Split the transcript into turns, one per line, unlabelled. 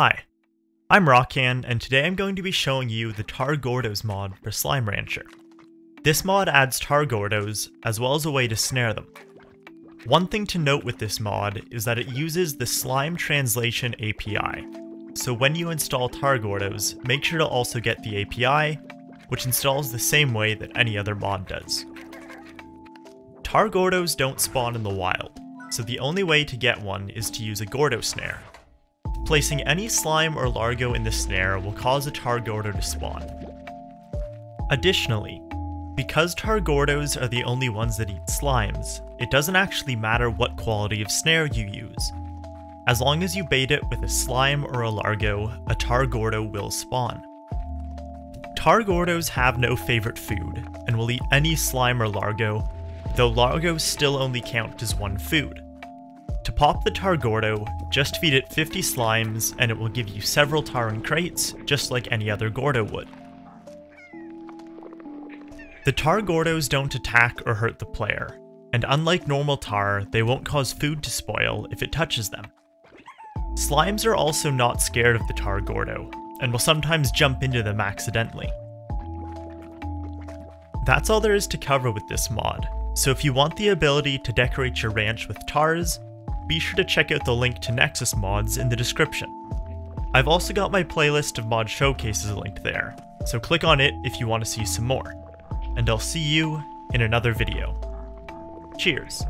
Hi, I'm Rockcan, and today I'm going to be showing you the Tarr Gordos mod for Slime Rancher. This mod adds Tarr Gordos, as well as a way to snare them. One thing to note with this mod is that it uses the Slime Translation API, so when you install Tarr Gordos, make sure to also get the API, which installs the same way that any other mod does. Tarr Gordos don't spawn in the wild, so the only way to get one is to use a Gordo snare. Placing any slime or largo in the snare will cause a Tarr Gordo to spawn. Additionally, because Tarr Gordos are the only ones that eat slimes, it doesn't actually matter what quality of snare you use. As long as you bait it with a slime or a largo, a Tarr Gordo will spawn. Tarr Gordos have no favorite food, and will eat any slime or largo, though largos still only count as one food. To pop the Tarr Gordo, just feed it 50 slimes and it will give you several Taran crates, just like any other Gordo would. The Tarr Gordos don't attack or hurt the player, and unlike normal Tarr, they won't cause food to spoil if it touches them. Slimes are also not scared of the Tarr Gordo, and will sometimes jump into them accidentally. That's all there is to cover with this mod, so if you want the ability to decorate your ranch with Tarrs, be sure to check out the link to Nexus mods in the description. I've also got my playlist of mod showcases linked there, so click on it if you want to see some more. And I'll see you in another video. Cheers!